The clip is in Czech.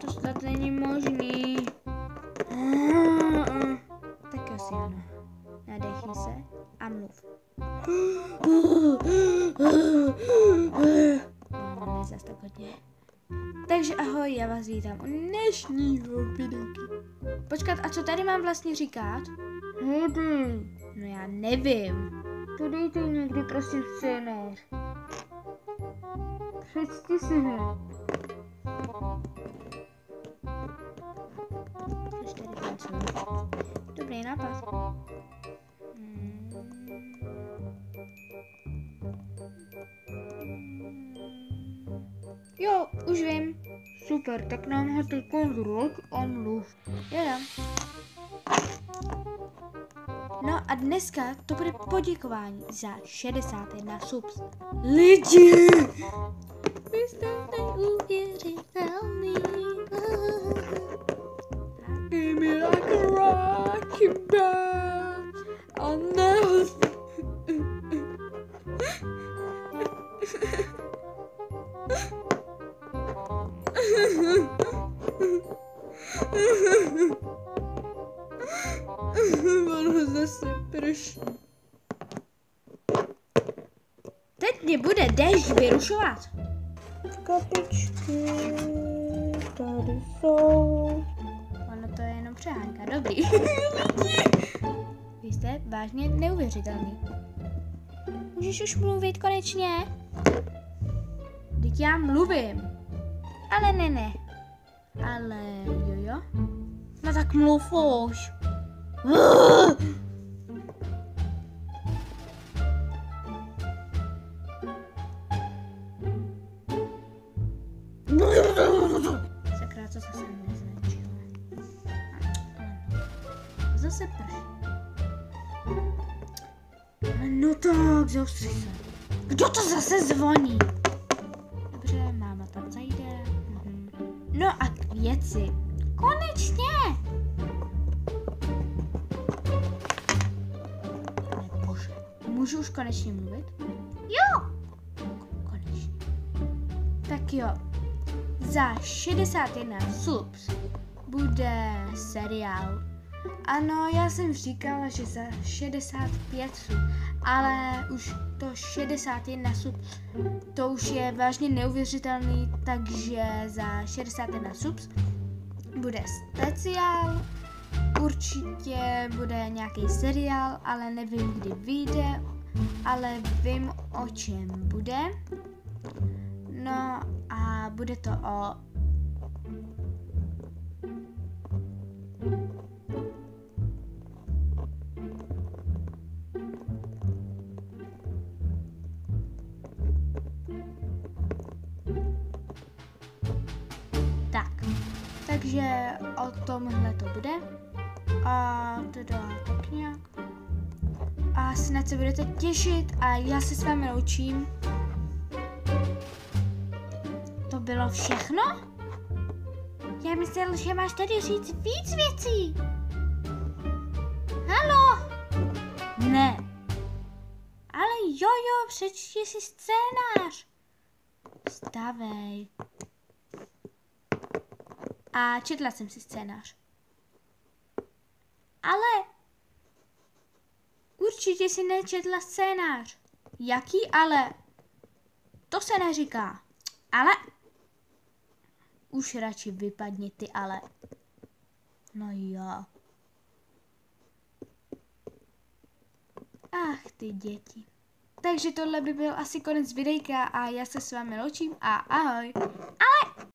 To snad není možný. Tak asi ano. Nadechni se a mluv. No, ne zas tak hodně. Takže ahoj, já vás vítám u dnešního videjky. Počkat, a co tady mám vlastně říkat? No já nevím. To dejte někdy prosím scénář. Přečti si ho. Což tady pracuji. Dobrý nápad. Hmm. Jo, už vím. Super, tak nám ho teď zroď a mluv. No a dneska to bude poděkování za 61 subs. Lidi! Vy jste neuvěřitelný. Give me like a rocky band. Ono zase prší. Teď mě bude déšť vyrušovat. Kapičky tady jsou. Ono to je jenom přehánka, dobrý. Vy jste vážně neuvěřitelný. Můžeš už mluvit konečně? Teď já mluvím. Ale ne, ne. Ale jo, jo. No tak mluv už. Sakra, co se sem neznačilo. Zase prší. No tak, zaustři. Kdo to zase zvoní? Dobře, máma tam zajde. Mhm. No a k věci. Konečně! Můžu už konečně mluvit? Jo! Konečně. Tak jo, za 61 subs bude seriál. Ano, já jsem říkala, že za 65 sub, ale už to 61 sub, to už je vážně neuvěřitelný, takže za 61 subs bude speciál, určitě bude nějaký seriál, ale nevím, kdy vyjde, ale vím, o čem bude. No a bude to o... Tak, takže o tomhle to bude. A teda tak nějak. A snad se budete těšit a já se s vámi naučím. To bylo všechno? Já myslel, že máš tady říct víc věcí. Halo? Ne. Ale jo, jo, přečti si scénář. Stavej. A četla jsem si scénář. Ale určitě si nečetla scénář. Jaký ale? To se neříká. Ale už radši vypadni ty ale. No jo. Ach, ty děti. Takže tohle by byl asi konec videjka a já se s vámi loučím a ahoj.